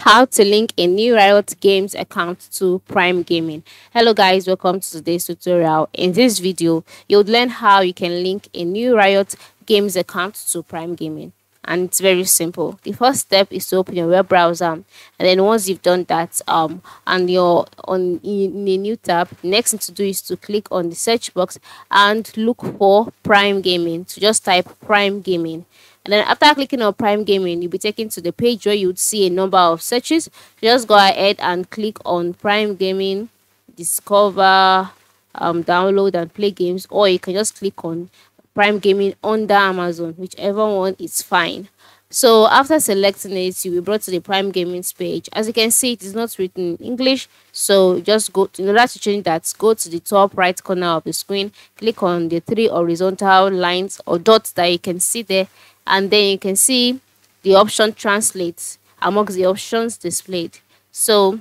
how to link a new Riot Games account to Prime Gaming. Hello guys, welcome to today's tutorial. In this video, you'll learn how you can link a new Riot Games account to Prime Gaming. And it's very simple. The first step is to open your web browser, and then once you've done that, um, and you're on in a new tab, next thing to do is to click on the search box and look for Prime Gaming. So just type Prime Gaming and then after clicking on prime gaming you'll be taken to the page where you'd see a number of searches just go ahead and click on prime gaming discover um download and play games or you can just click on prime gaming under amazon whichever one is fine. So after selecting it you'll be brought to the prime gaming page. As you can see it is not written in english so just go to, in order to change that go to the top right corner of the screen click on the three horizontal lines or dots that you can see there and then you can see the option translate amongst the options displayed. So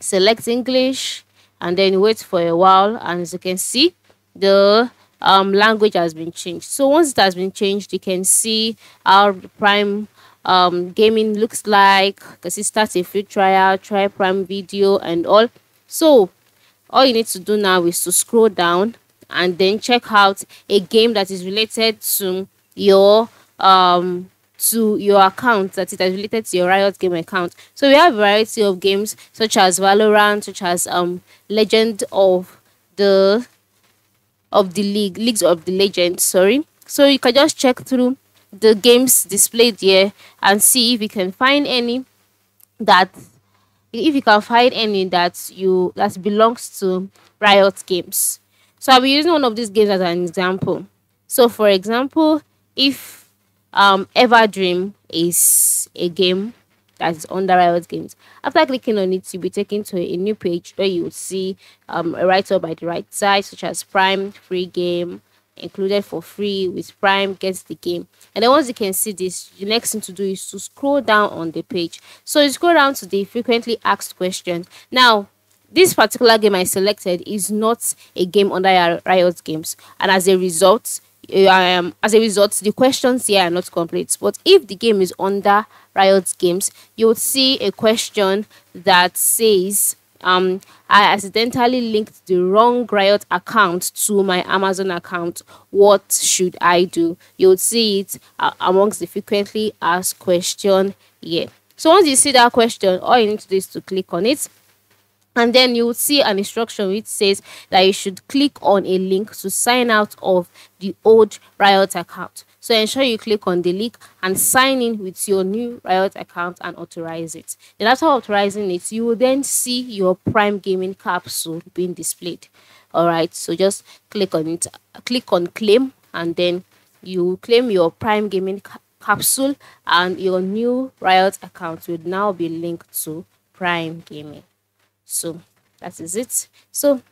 select english and then wait for a while and as you can see the um, language has been changed. So once it has been changed you can see our prime um, gaming looks like. Because it starts a free trial try prime video and all. So all you need to do now is to scroll down and then check out a game that is related to your um to your account that it is related to your Riot game account. So we have a variety of games such as Valorant, such as um Legend of the of the League, Leagues of the Legends, sorry. So you can just check through the games displayed here and see if you can find any that if you can find any that you that belongs to Riot games. So I'll be using one of these games as an example. So for example, if um Everdream is a game that is under Riot Games. After clicking on it, you'll be taken to a new page where you will see um, a write-up by the right side, such as Prime free game included for free with Prime gets the game. And then once you can see this, the next thing to do is to scroll down on the page. So you scroll down to the frequently asked questions. Now, this particular game I selected is not a game under Riot Games, and as a result, um, as a result, the questions here are not complete. But if the game is under Riot Games, you would see a question that says, um, I accidentally linked the wrong Riot account to my Amazon account. What should I do? You would see it uh, amongst the frequently asked question here. So once you see that question, all you need to do is to click on it and then you will see an instruction which says that you should click on a link to sign out of the old riot account. So ensure you click on the link and sign in with your new riot account and authorize it. Then after authorizing it you will then see your prime gaming capsule being displayed. All right so just click on it click on claim and then you claim your prime gaming ca capsule and your new riot account will now be linked to prime gaming so that is it. So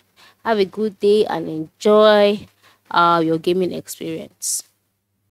have a good day and enjoy uh, your gaming experience